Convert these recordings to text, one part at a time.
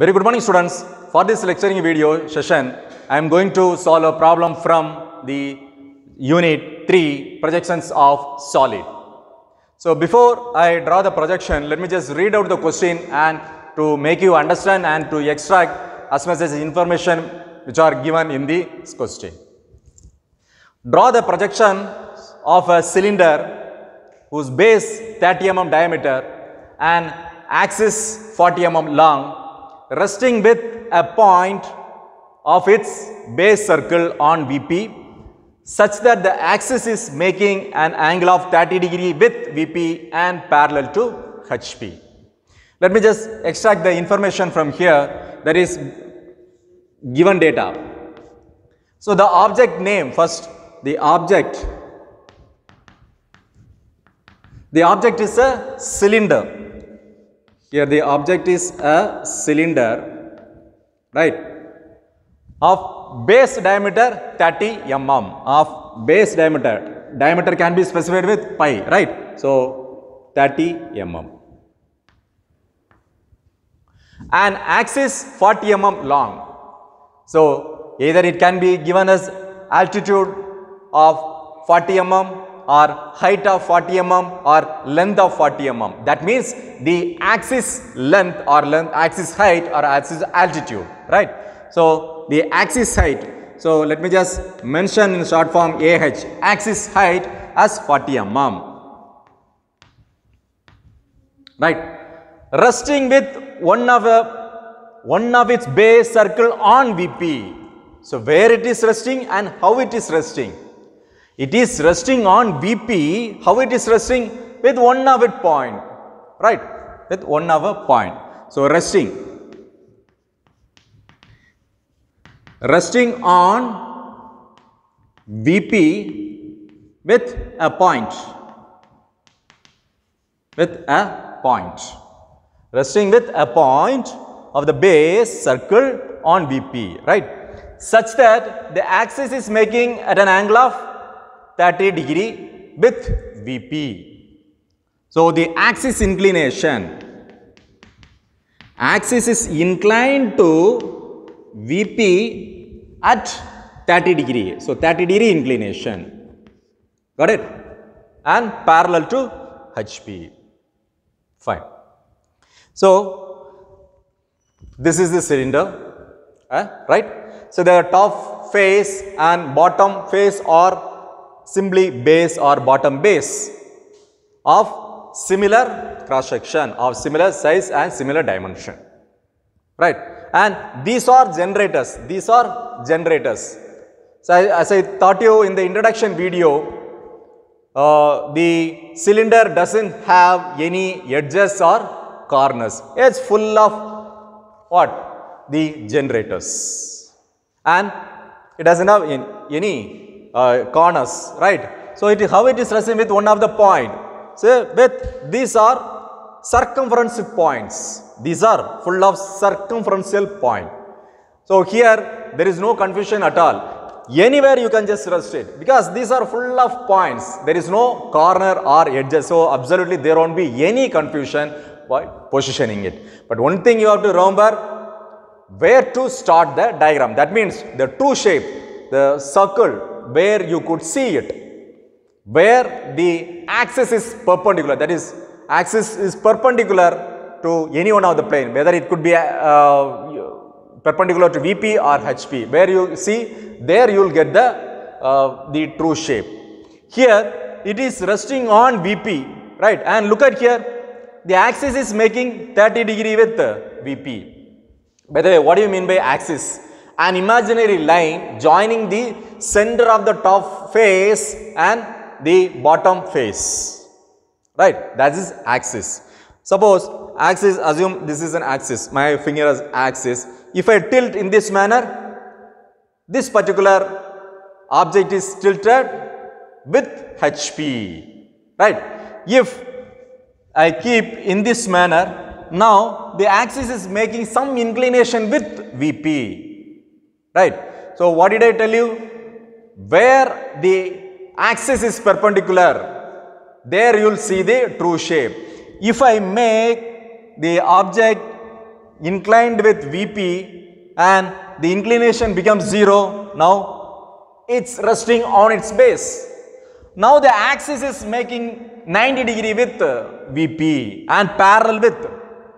Very good morning students. For this lecturing video session, I am going to solve a problem from the unit 3 projections of solid. So before I draw the projection, let me just read out the question and to make you understand and to extract as much as information which are given in the question. Draw the projection of a cylinder whose base 30 mm diameter and axis 40 mm long resting with a point of its base circle on VP such that the axis is making an angle of 30 degree with VP and parallel to HP. Let me just extract the information from here that is given data. So the object name first, the object, the object is a cylinder. Here the object is a cylinder, right, of base diameter 30 mm, of base diameter. Diameter can be specified with pi, right. So 30 mm. And axis 40 mm long. So either it can be given as altitude of 40 mm or height of 40 mm or length of 40 mm. That means the axis length or length axis height or axis altitude, right. So the axis height. So let me just mention in short form AH axis height as 40 mm, right. Resting with one of a one of its base circle on VP. So where it is resting and how it is resting. It is resting on VP, how it is resting? With one of it point, right, with one of a point. So resting, resting on VP with a point, with a point, resting with a point of the base circle on VP, right, such that the axis is making at an angle of 30 degree with VP. So, the axis inclination, axis is inclined to VP at 30 degree. So, 30 degree inclination, got it? And parallel to HP, fine. So, this is the cylinder, uh, right? So, the top face and bottom face are simply base or bottom base of similar cross section of similar size and similar dimension right? And these are generators these are generators. So as i taught you in the introduction video uh, the cylinder doesn't have any edges or corners. It's full of what? The generators. And it doesn't have any uh, corners, right. So, it how it is resting with one of the point. So, with these are circumferential points, these are full of circumferential point. So, here there is no confusion at all. Anywhere you can just rest it because these are full of points. There is no corner or edges. So, absolutely there won't be any confusion by positioning it. But one thing you have to remember where to start the diagram. That means the two shape, the circle where you could see it, where the axis is perpendicular, that is axis is perpendicular to any one of the plane, whether it could be uh, perpendicular to VP or HP, where you see there you will get the, uh, the true shape. Here it is resting on VP, right, and look at here, the axis is making 30 degree with VP. By the way, what do you mean by axis? An imaginary line joining the center of the top face and the bottom face, right? That is axis. Suppose axis, assume this is an axis, my finger is axis. If I tilt in this manner, this particular object is tilted with HP, right? If I keep in this manner, now the axis is making some inclination with VP, right? So, what did I tell you? where the axis is perpendicular, there you will see the true shape. If I make the object inclined with VP and the inclination becomes 0. Now it's resting on its base. Now the axis is making 90 degree with VP and parallel with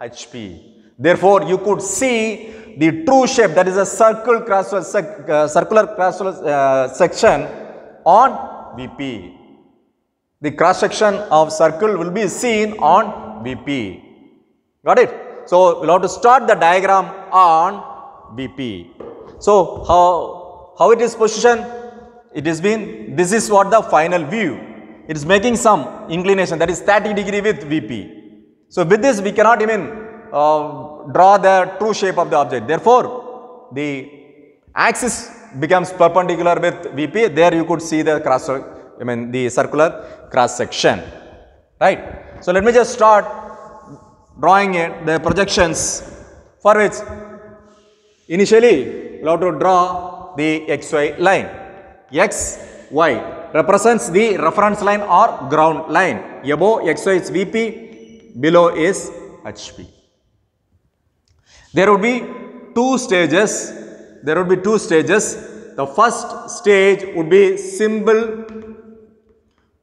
HP. Therefore, you could see the true shape that is a circle cross sec, uh, circular cross uh, section on VP. The cross section of circle will be seen on VP. Got it? So, we'll have to start the diagram on VP. So, how, how it is positioned? It has been, this is what the final view. It is making some inclination that is 30 degree with VP. So, with this we cannot even uh, draw the true shape of the object. Therefore, the axis becomes perpendicular with VP. There you could see the cross, I mean the circular cross section, right. So, let me just start drawing it, the projections for which initially we have to draw the xy line. x, y represents the reference line or ground line. Above xy is VP, below is HP. There would be two stages. There would be two stages. The first stage would be simple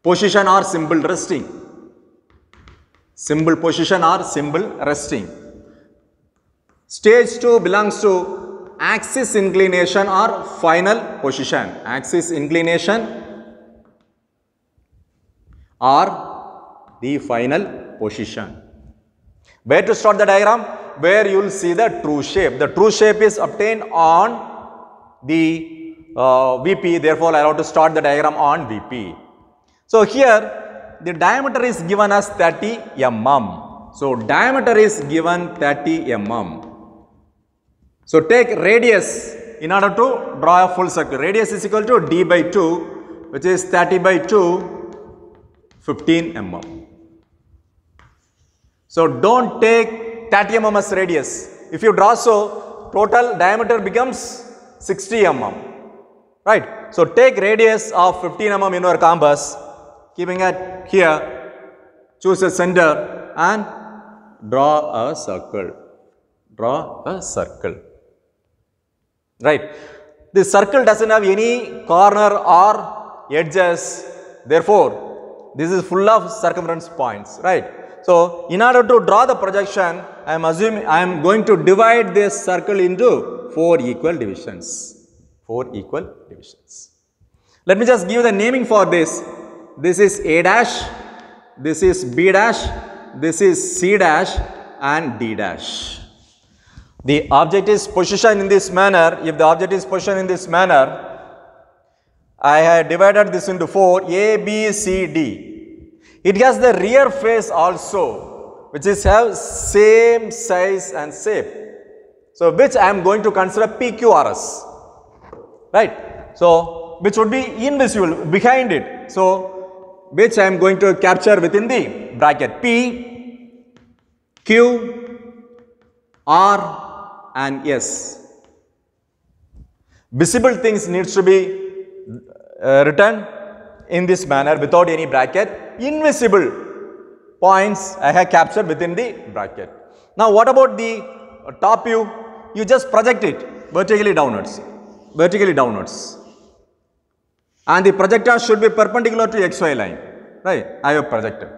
position or simple resting. Symbol position or simple resting. Stage 2 belongs to axis inclination or final position. Axis inclination or the final position. Where to start the diagram? Where you will see the true shape. The true shape is obtained on the uh, VP. Therefore, I have to start the diagram on VP. So, here the diameter is given as 30 mm. So, diameter is given 30 mm. So, take radius in order to draw a full circle. Radius is equal to d by 2 which is 30 by 2 15 mm. So, do not take 30 mm as radius. If you draw so, total diameter becomes 60 mm, right. So, take radius of 15 mm in your compass, keeping it here, choose a center and draw a circle, draw a circle, right. This circle does not have any corner or edges, therefore, this is full of circumference points, right. So, in order to draw the projection, I am assuming I am going to divide this circle into 4 equal divisions, 4 equal divisions. Let me just give the naming for this. This is A dash, this is B dash, this is C dash and D dash. The object is positioned in this manner. If the object is positioned in this manner, I have divided this into 4 A, B, C, D. It has the rear face also which is have same size and shape. So, which I am going to consider PQRS, right. So, which would be invisible behind it. So, which I am going to capture within the bracket P, Q, R and S. Visible things needs to be uh, written in this manner without any bracket. Invisible points I have captured within the bracket. Now, what about the uh, top view? You just project it vertically downwards, vertically downwards. And the projector should be perpendicular to xy line, right? I have projected.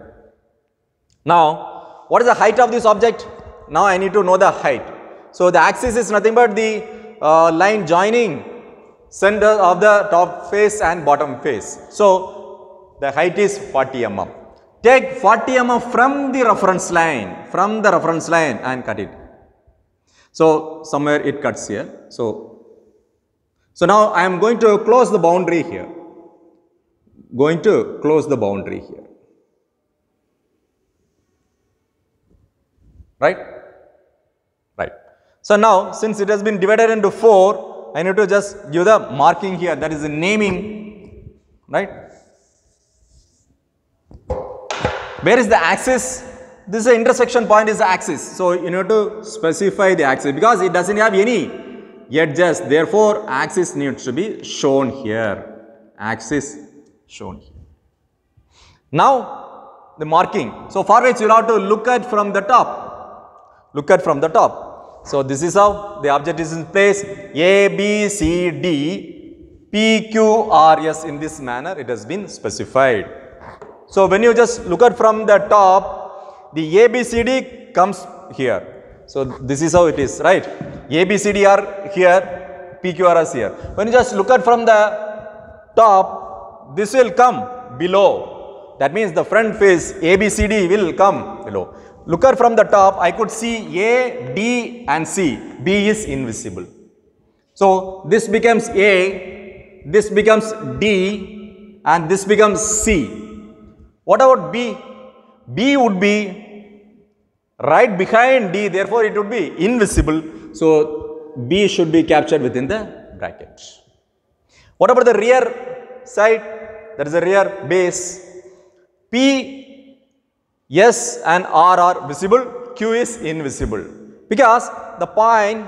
Now, what is the height of this object? Now, I need to know the height. So, the axis is nothing but the uh, line joining center of the top face and bottom face. So, the height is 40 mm. Take 40 mm from the reference line, from the reference line and cut it. So, somewhere it cuts here. So, so now I am going to close the boundary here, going to close the boundary here, right, right. So, now since it has been divided into 4, I need to just give the marking here that is the naming right. Where is the axis? This is the intersection point is the axis. So, you need to specify the axis because it does not have any edges therefore, axis needs to be shown here, axis shown here. Now, the marking. So, for which you have to look at from the top, look at from the top. So, this is how the object is in place A, B, C, D, P, Q, R, S in this manner it has been specified. So, when you just look at from the top, the ABCD comes here. So, this is how it is, right? ABCD are here, PQR is here. When you just look at from the top, this will come below. That means the front face ABCD will come below. Look at from the top, I could see A, D and C. B is invisible. So, this becomes A, this becomes D and this becomes C. What about B? B would be right behind D, therefore it would be invisible. So, B should be captured within the bracket. What about the rear side? There is a rear base. P, S and R are visible, Q is invisible. Because the point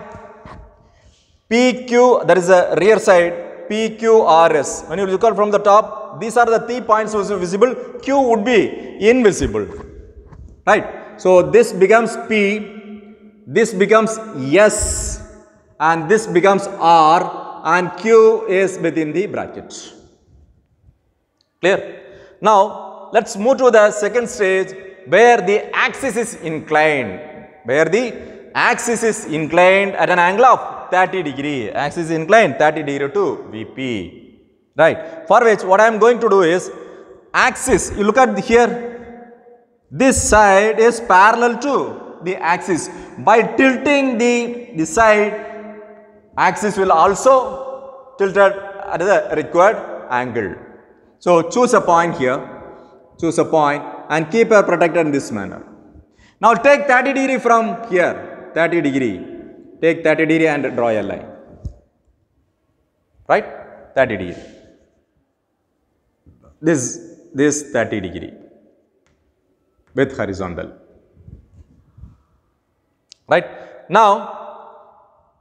PQ, there is a rear side, PQRS. When you look at from the top, these are the three points which are visible, Q would be invisible. Right. So, this becomes P, this becomes S and this becomes R and Q is within the bracket. Clear? Now, let us move to the second stage where the axis is inclined, where the axis is inclined at an angle of 30 degree, axis is inclined 30 degree to VP, right. For which what I am going to do is axis, you look at here, this side is parallel to the axis. By tilting the, the side, axis will also tilt at the required angle. So, choose a point here, choose a point and keep it protected in this manner. Now, take 30 degree from here, 30 degree, take 30 degree and draw a line, right, 30 degree. This, this 30 degree with horizontal, right. Now,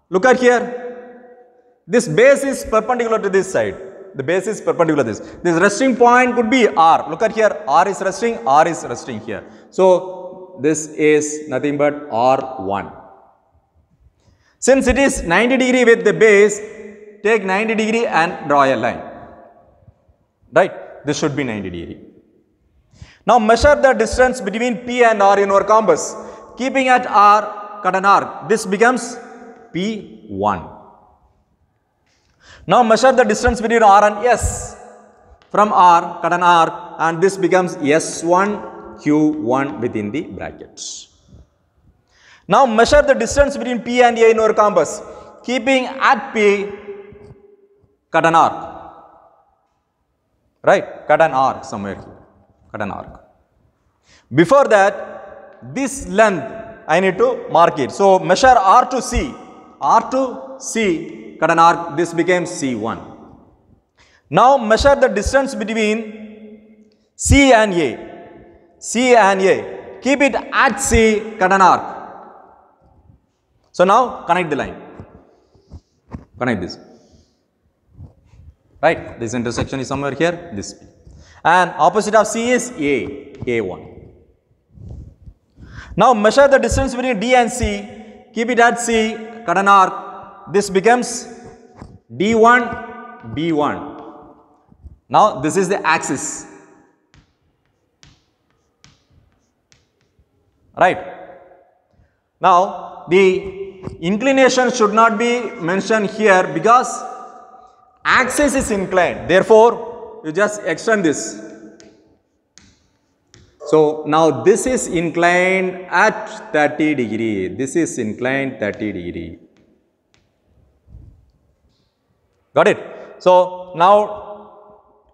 look at here, this base is perpendicular to this side the base is perpendicular to this. This resting point could be R. Look at here, R is resting, R is resting here. So, this is nothing but R1. Since it is 90 degree with the base, take 90 degree and draw a line. Right? This should be 90 degree. Now, measure the distance between P and R in our compass. Keeping at R, cut an arc. This becomes P1. Now measure the distance between R and S. From R, cut an arc and this becomes S1, Q1 within the brackets. Now measure the distance between P and A in our compass. Keeping at P, cut an arc. Right? Cut an arc somewhere here. Cut an arc. Before that, this length I need to mark it. So measure R to C. R to C cut an arc, this became C1. Now measure the distance between C and A. C and A. Keep it at C, cut an arc. So now connect the line. Connect this. Right? This intersection is somewhere here, this. P. And opposite of C is A, A1. Now measure the distance between D and C. Keep it at C, cut an arc, this becomes D1, B1. Now this is the axis. Right. Now the inclination should not be mentioned here because axis is inclined. Therefore, you just extend this. So now this is inclined at 30 degree. This is inclined 30 degree. Got it? So, now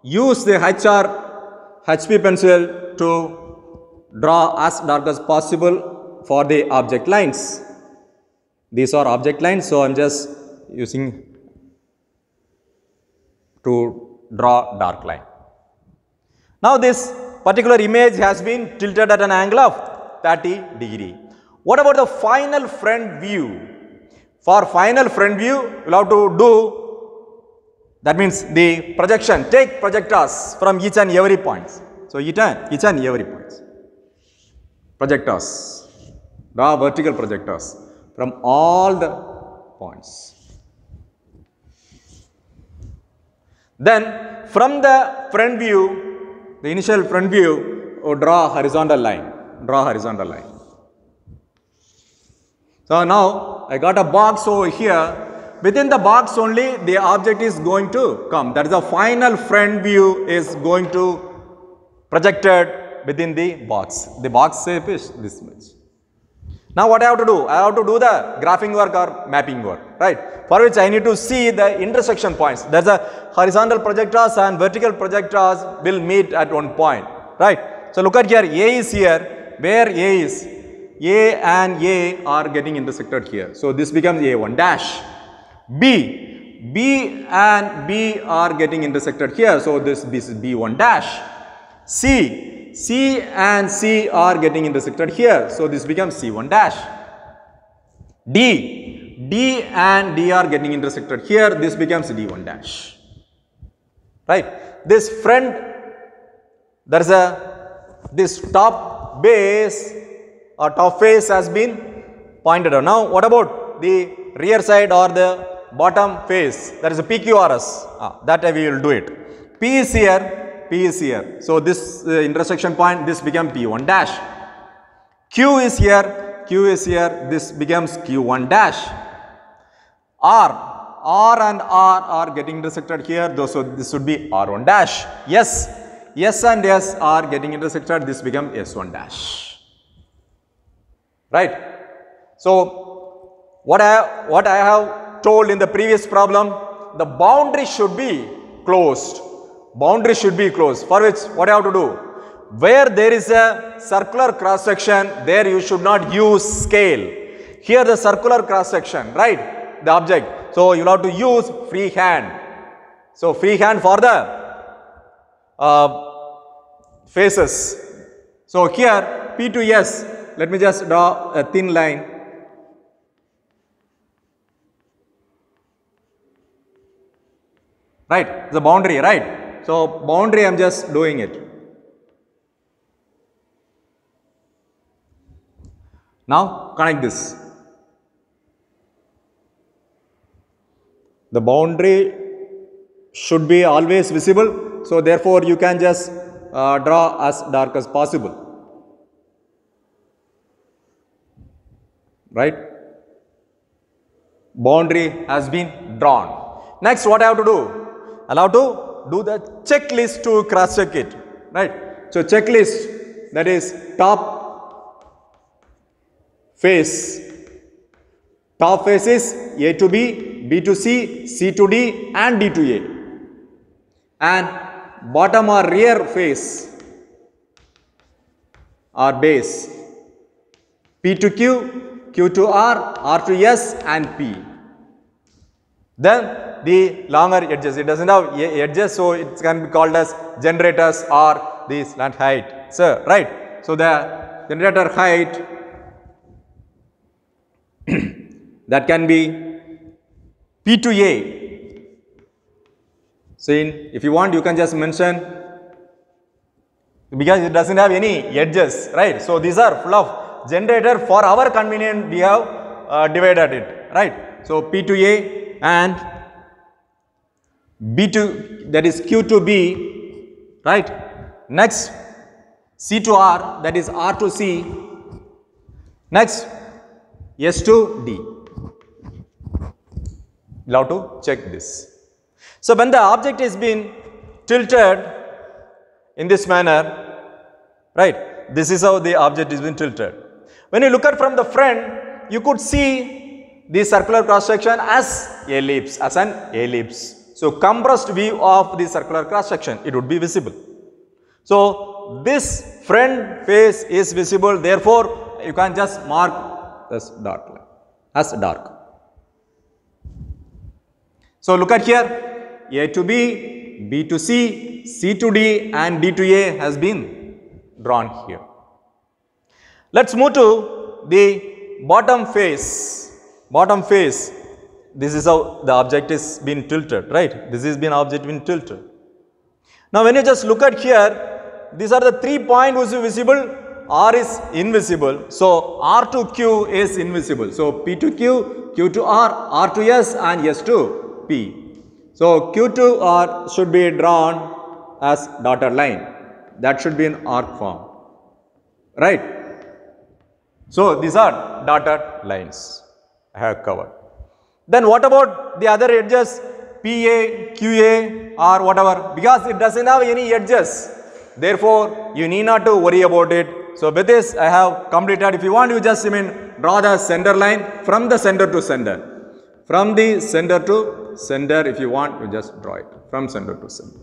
use the HR HB pencil to draw as dark as possible for the object lines. These are object lines, so I am just using to draw dark line. Now, this particular image has been tilted at an angle of 30 degree. What about the final front view? For final front view, you will have to do that means the projection, take projectors from each and every points. So each and, each and every points. Projectors, draw vertical projectors from all the points. Then from the front view, the initial front view, oh, draw a horizontal line. Draw a horizontal line. So now I got a box over here. Within the box only the object is going to come. That is the final front view is going to projected within the box. The box shape is this much. Now what I have to do? I have to do the graphing work or mapping work, right? For which I need to see the intersection points. There's a horizontal projectors and vertical projectors will meet at one point, right? So look at here, A is here, where A is, A and A are getting intersected here. So this becomes A1 dash. B, B and B are getting intersected here. So this, this is B1 dash. C, C and C are getting intersected here. So this becomes C1 dash. D, D and D are getting intersected here. This becomes D1 dash. Right. This front, there is a, this top base or top face has been pointed out. Now what about the rear side or the bottom face? There is a PQRS. Ah, that we will do it. P is here, P is here. So this uh, intersection point, this becomes P1 dash. Q is here, Q is here, this becomes Q1 dash. R, R and R are getting intersected here, though, so this would be R1 dash. Yes, S and S are getting intersected, this becomes S1 dash. Right. So, what I, what I have told in the previous problem, the boundary should be closed. Boundary should be closed, for which what you have to do? Where there is a circular cross section, there you should not use scale. Here the circular cross section, right? The object. So, you have to use free hand. So, free hand for the uh, faces. So, here P to S, let me just draw a thin line. Right, the boundary, right? So, boundary I am just doing it. Now, connect this. The boundary should be always visible. So, therefore, you can just uh, draw as dark as possible. Right? Boundary has been drawn. Next, what I have to do? Have to do the checklist to cross check it. Right? So, checklist that is top face. Top face is A to B, B to C, C to D and D to A. And bottom or rear face or base P to Q, Q to R, R to S and P. Then the longer edges, it does not have edges so it can be called as generators or the slant height. So, right. So, the generator height that can be P to A. So, in, if you want you can just mention because it does not have any edges right. So, these are full of generator for our convenience we have uh, divided it right. So, P to A and B to that is Q to B right. Next C to R that is R to C. Next S to D. Have to check this. So, when the object is being tilted in this manner, right, this is how the object is being tilted. When you look at from the front, you could see the circular cross section as ellipse, as an ellipse. So, compressed view of the circular cross section, it would be visible. So, this front face is visible, therefore, you can just mark this dot line as dark. So, look at here A to B, B to C, C to D and D to A has been drawn here. Let us move to the bottom face, bottom face this is how the object is being tilted right, this is been object been tilted. Now, when you just look at here these are the three points which is visible R is invisible. So R to Q is invisible. So P to Q, Q to R, R to S and S to P. So Q to R should be drawn as dotted line. That should be in arc form. Right? So these are dotted lines Have covered. Then what about the other edges? PA, QA or whatever because it doesn't have any edges. Therefore, you need not to worry about it. So with this I have completed. If you want you just I mean draw the center line from the center to center. From the center to center if you want you just draw it from center to center.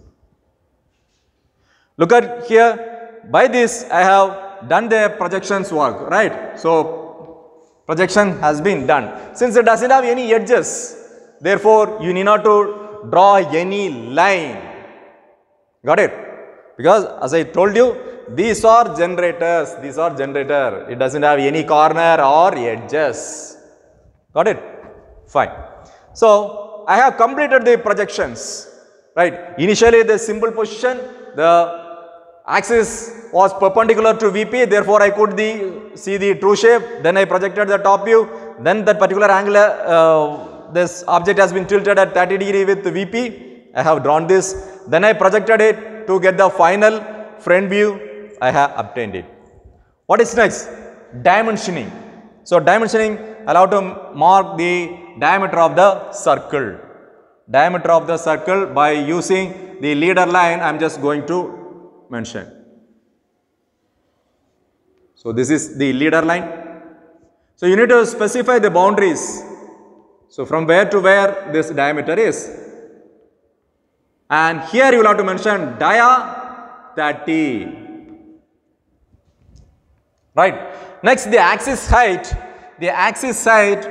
Look at here by this I have done the projections work right. So projection has been done. Since it doesn't have any edges Therefore, you need not to draw any line. Got it? Because as I told you, these are generators. These are generator. It doesn't have any corner or edges. Got it? Fine. So, I have completed the projections. Right. Initially, the simple position, the axis was perpendicular to VP. Therefore, I could the, see the true shape. Then I projected the top view. Then that particular angle uh, this object has been tilted at 30 degree with VP. I have drawn this. Then I projected it to get the final front view. I have obtained it. What is next? Dimensioning. So dimensioning allow to mark the diameter of the circle. Diameter of the circle by using the leader line I am just going to mention. So this is the leader line. So you need to specify the boundaries so, from where to where this diameter is. And here you will have to mention dia 30. Right. Next the axis height. The axis height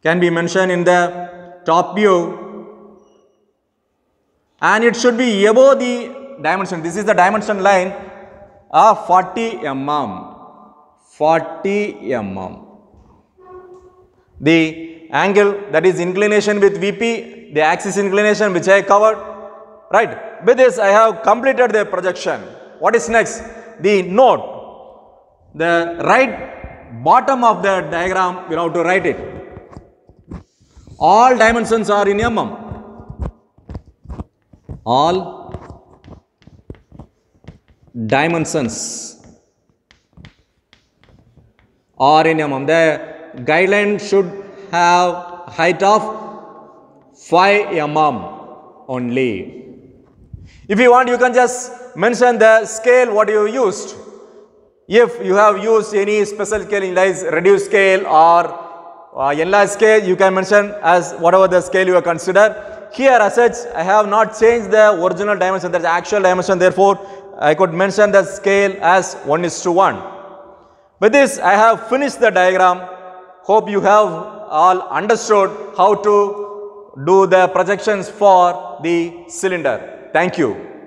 can be mentioned in the top view and it should be above the dimension. This is the dimension line of 40 mm. 40 mm the angle that is inclination with VP, the axis inclination which I covered, right. With this I have completed the projection. What is next? The node. The right bottom of the diagram, we have to write it. All dimensions are in mm. All dimensions or in mm. The guideline should have height of 5 mm only. If you want, you can just mention the scale what you used. If you have used any special scale like reduced scale or uh, enlarged scale, you can mention as whatever the scale you consider. Here as such, I have not changed the original dimension, that is actual dimension. Therefore, I could mention the scale as 1 is to 1. With this, I have finished the diagram. Hope you have all understood how to do the projections for the cylinder. Thank you.